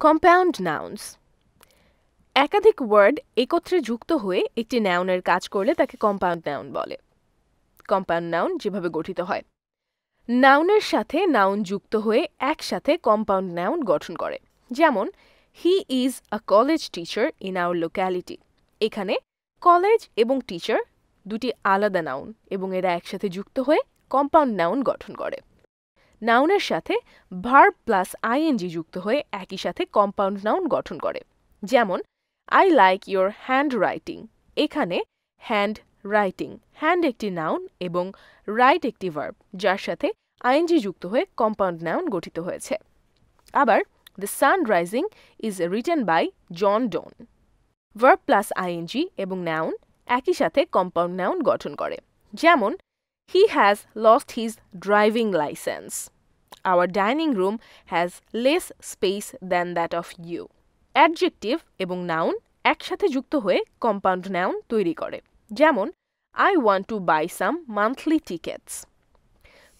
Compound nouns একাধিক word একত্রে যুক্ত হয়ে একটি নাউনের কাজ করলে তাকে কম্পাউন্ড নাউন বলে। কম্পাউন্ড নাউন যেভাবে গঠিত হয়। নাউনের সাথে নাউন যুক্ত হয়ে একসাথে কম্পাউন্ড নাউন গঠন করে। যেমন he is a college teacher in our locality এখানে কলেজ এবং টিচার দুটি আলাদা নাউন এবং এরা একসাথে যুক্ত হয়ে কম্পাউন্ড নাউন গঠন করে। নাউনের সাথে ভার্ব প্লাস আইএনজি যুক্ত হয়ে একই সাথে কম্পাউন্ড নাউন গঠন করে। যেমন, I like your hand writing. এখানে হ্যান্ড রাইটিং। হ্যান্ড একটি নাউন এবং রাইট একটি ভার্ব, যার সাথে আইএনজি যুক্ত হয়ে কম্পাউন্ড নাউন গঠিত হয়েছে। আবার, the sun rising is written by John Donne. Verb plus ING এবং নাউন একই সাথে কম্পাউন্ড নাউন গঠন করে। যেমন, he has lost his driving licence. Our dining room has less space than that of you adjective এবং noun একসাথে যুক্ত হয়ে কম্পাউন্ড নাউন তৈরি করে। যেমন I want to buy some monthly tickets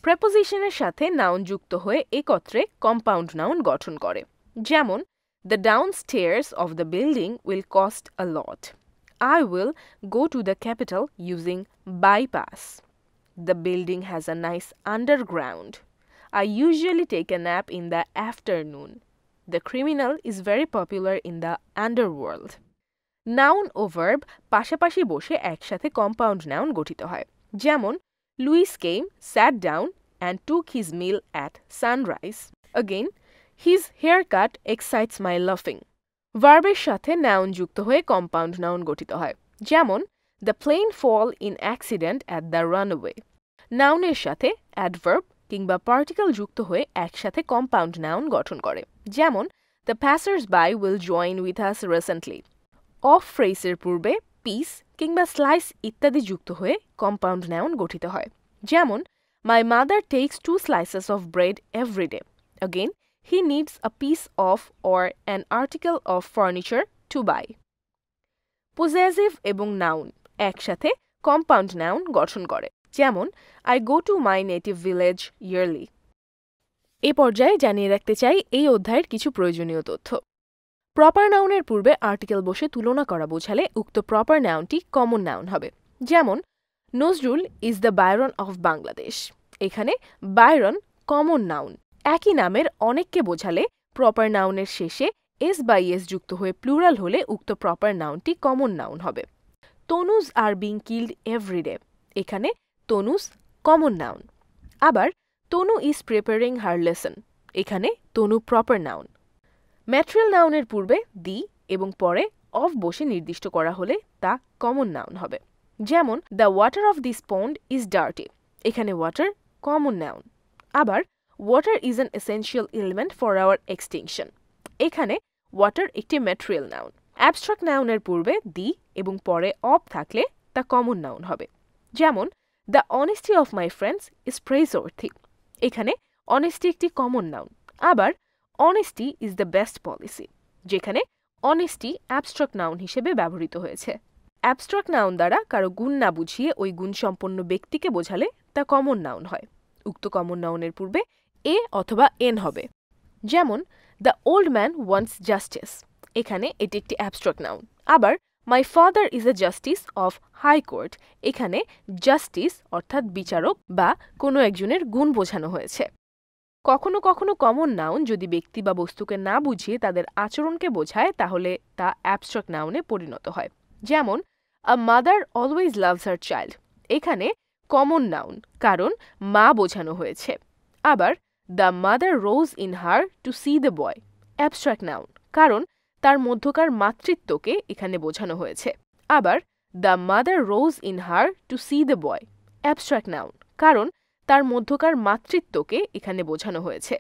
প্রেপোজিশনের সাথে নাউন যুক্ত হয়ে একত্রে কম্পাউন্ড নাউন গঠন করে। যেমন the downstairs of the building will cost a lot I will go to the capital using bypass the building has a nice underground I usually take a nap in the afternoon. The criminal is very popular in the underworld. Noun O verb পাশাপাশি বসে একসাথে compound noun গঠিত হয়। যেমন came sat down and took his meal at sunrise again his haircut excites my লাফিং ভার্বের সাথে noun যুক্ত হয়ে কম্পাউন্ড নাউন গঠিত হয়। যেমন the plane fall in accident at the runway নাউনের সাথে অ্যাডভার্ব কিংবা পার্টিকেল যুক্ত হয়ে একসাথে কম্পাউন্ড নাউন গঠন করে। যেমন the passers by will join with us recently of ফ্রেসের পূর্বে পিস কিংবা স্লাইস ইত্যাদি যুক্ত হয়ে কম্পাউন্ড নাউন গঠিত হয়। যেমন my mother takes two slices of bread everyday again he needs a piece of or an article of furniture to buy possessive এবং noun একসাথে কম্পাউন্ড নাউন গঠন করে। যেমন I go to my native village yearly এ পর্যায়ে জানিয়ে রাখতে চাই এই অধ্যায়ের কিছু প্রয়োজনীয় তথ্য। প্রপার নাউনের পূর্বে আর্টিকেল বসে তুলনা করা বোঝালে উক্ত প্রপার নাউনটি কমন নাউন হবে। যেমন Nazrul is the Byron of Bangladesh এখানে বায়রন কমন নাউন একই নামের অনেককে বোঝালে প্রপার নাউনের শেষে এস বাই এস যুক্ত হয়ে প্লুরাল হলে উক্ত প্রপার নাউনটি কমন নাউন হবে। Tunas are being killed every day এখানে তনুস কমন নাউন। আবার Tanu is preparing her lesson এখানে তনু প্রপার নাউন ম্যাট্রিয়াল নাউনের পূর্বে দি এবং পরে অফ বসে নির্দিষ্ট করা হলে তা কমন নাউন হবে। যেমন the water of this pond is dirty এখানে ওয়াটার কমন নাউন আবার water is an essential element for our extinction এখানে ওয়াটার একটি ম্যাটেরিয়াল নাউন অ্যাবস্ট্রাক্ট নাউনের পূর্বে দি এবং পরে অফ থাকলে তা কমন নাউন হবে। যেমন the honesty of my friends is praiseworthy এখানে অনেস্টি একটি কমন নাউন আবার honesty is the best policy যেখানে অনেস্টি অ্যাবস্ট্রাক্ট নাউন হিসেবে ব্যবহৃত হয়েছে। অ্যাবস্ট্রাক্ট নাউন দ্বারা কারও গুণ না বুঝিয়ে ওই গুণসম্পন্ন ব্যক্তিকে বোঝালে তা কমন নাউন হয়। উক্ত কমন নাউনের পূর্বে এ অথবা এন হবে। যেমন the old man wants justice এখানে এটি একটি অ্যাবস্ট্রাক্ট নাউন আবার my father is a justice of high court এখানে জাস্টিস অর্থাৎ বিচারক বা কোনো একজনের গুণ বোঝানো হয়েছে। কখনো কখনো কমন নাউন যদি ব্যক্তি বা বস্তুকে না বুঝিয়ে তাদের আচরণকে বোঝায়, তাহলে তা অ্যাবস্ট্রাক্ট নাউনে পরিণত হয়। যেমন a mother always loves her child এখানে কমন নাউন কারণ মা বোঝানো হয়েছে। আবার the mother rose in her to see the boy abstract noun কারণ তার মধ্যকার মাতৃত্বকে এখানে বোঝানো হয়েছে। আবার, the mother rose in her to see the boy abstract noun, কারণ তার মধ্যকার মাতৃত্বকে এখানে বোঝানো হয়েছে।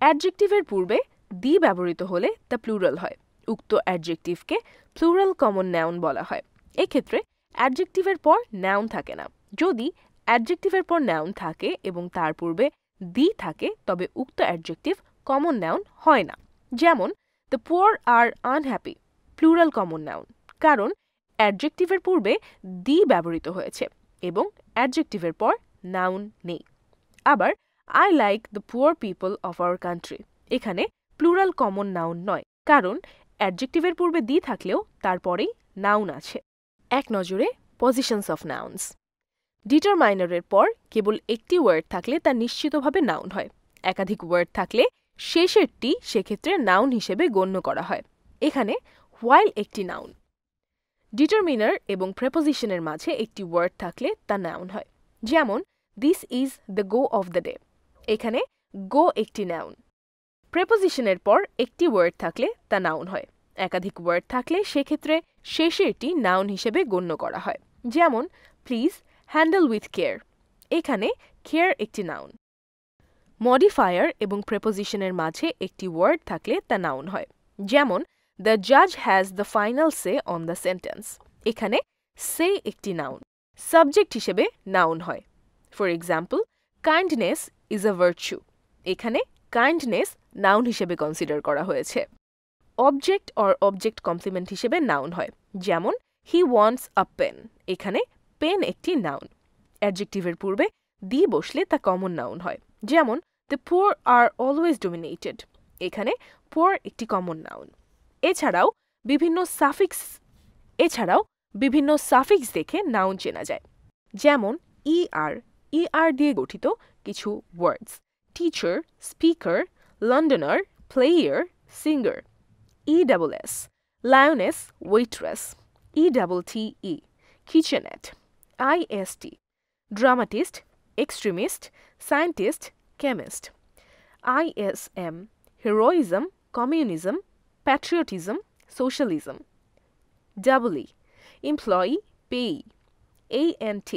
অ্যাডজেক্টিভের পূর্বে, দি ব্যবহৃত হলে তা প্লুরাল হয়। উক্ত অ্যাডজেক্টিভকে প্লুরাল কমন নাউন বলা হয়। এক্ষেত্রে, অ্যাডজেক্টিভের পর নাউন থাকে না। যদি অ্যাডজেক্টিভের পর নাউন থাকে এবং তার পূর্বে দি থাকে, তবে উক্ত অ্যাডজেক্টিভ কমন নাউন হয় না। যেমন the poor are unhappy plural common noun কারণ অ্যাডজেক্টিভের পূর্বে দি ব্যবহৃত হয়েছে এবং অ্যাডজেক্টিভের পর নাউন নেই। আবার I like the poor people of our country এখানে প্লুরাল কমন নাউন নয়। কারণ অ্যাডজেক্টিভের পূর্বে দি থাকলেও তারপরেই নাউন আছে। এক নজরে পজিশনস অফ নাউন্স ডিটারমাইনারের পর কেবল একটি ওয়ার্ড থাকলে তা নিশ্চিতভাবে নাউন হয়। একাধিক ওয়ার্ড থাকলে শেষেরটি সেক্ষেত্রে নাউন হিসেবে গণ্য করা হয়। এখানে হোয়াইল একটি নাউন ডিটারমিনার এবং প্রেপোজিশনের মাঝে একটি ওয়ার্ড থাকলে তা নাউন হয়। যেমন this is the go of the day এখানে গো একটি নাউন প্রেপোজিশনের পর একটি ওয়ার্ড থাকলে তা নাউন হয়। একাধিক ওয়ার্ড থাকলে সেক্ষেত্রে শেষেরটি নাউন হিসেবে গণ্য করা হয়। যেমন প্লিজ হ্যান্ডেল উইথ কেয়ার এখানে কেয়ার একটি নাউন মডিফায়ার এবং প্রেপোজিশনের মাঝে একটি ওয়ার্ড থাকলে তা নাউন হয়। যেমন দ্য জাজ has the final say on the sentence এখানে সে একটি নাউন। সাবজেক্ট হিসেবে নাউন হয়। For example kindness is a virtue এখানে কাইন্ডনেস নাউন হিসেবে কনসিডার করা হয়েছে। অবজেক্ট অর অবজেক্ট কমপ্লিমেন্ট হিসেবে নাউন হয়। যেমন হি ওয়ান্টস আ পেন এখানে পেন একটি নাউন। অ্যাডজেক্টিভের পূর্বে, দি বসলে তা কমন নাউন হয়। যেমন the poor are always dominated এখানে পুয়ার একটি কমন নাউন এছাড়াও বিভিন্ন সাফিক্স এছাড়াও বিভিন্ন সাফিক্স দেখে নাউন চেনা যায়। যেমন ই আর ই আর দিয়ে গঠিত কিছু words teacher speaker Londoner player singer E double S lioness waitress E double T E kitchenette I S T dramatist extremist scientist chemist. ISM Heroism, Communism, Patriotism, Socialism. E Employee, Payee. ANT